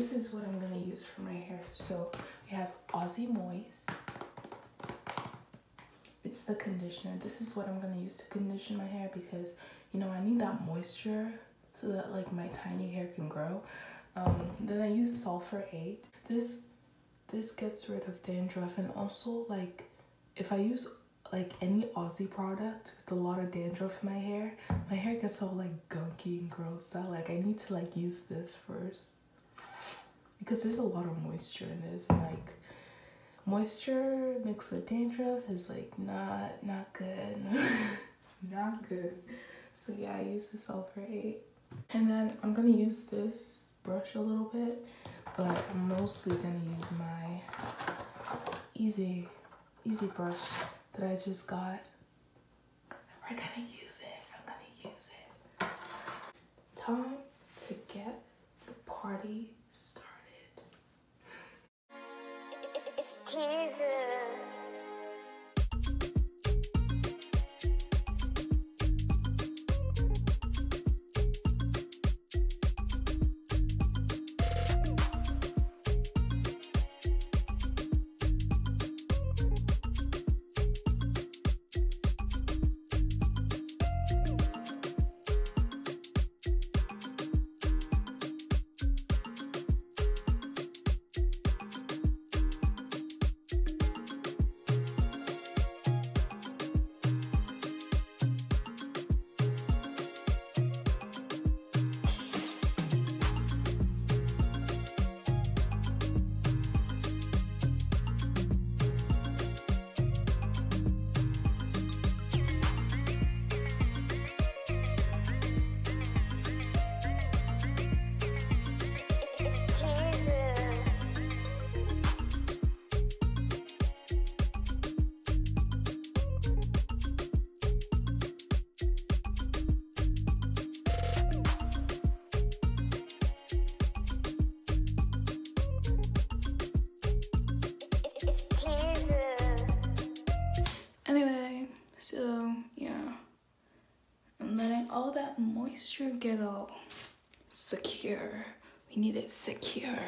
this is what I'm gonna use for my hair. So we have Aussie Moist. It's the conditioner. This is what I'm gonna use to condition my hair because you know I need that moisture so that like my tiny hair can grow. Um, then I use Sulfur 8. This this gets rid of dandruff and also like if I use like any Aussie product with a lot of dandruff in my hair, my hair gets all like gunky and gross. So like I need to like use this first because there's a lot of moisture in this and like moisture mixed with dandruff is like not not good. it's not good. So yeah, I use the sulfur 8. And then I'm gonna use this brush a little bit, but I'm mostly gonna use my easy easy brush that I just got. We're gonna use all that moisture get all secure. We need it secure.